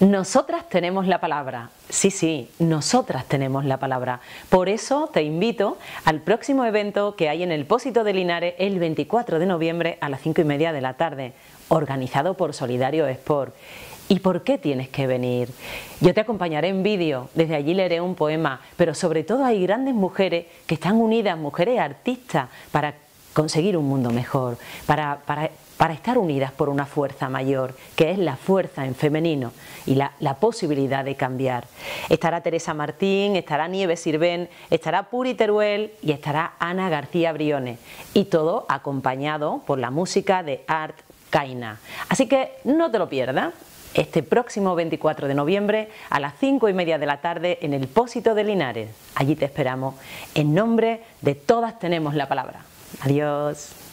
Nosotras tenemos la palabra. Sí, sí, nosotras tenemos la palabra. Por eso te invito al próximo evento que hay en el Pósito de Linares el 24 de noviembre a las 5 y media de la tarde, organizado por Solidario Sport. ¿Y por qué tienes que venir? Yo te acompañaré en vídeo, desde allí leeré un poema, pero sobre todo hay grandes mujeres que están unidas, mujeres artistas, para conseguir un mundo mejor, para, para para estar unidas por una fuerza mayor, que es la fuerza en femenino y la, posibilidad de cambiar. Estará Teresa Martín, estará Nieves Sirven, estará Puri Teruel y estará Ana García Briones. Y todo acompañado por la música de Art Caina. Así que no te lo pierdas este próximo 24 de noviembre a las 5 y media de la tarde en el Pósito de Linares. Allí te esperamos. En nombre de todas tenemos la palabra. Adiós.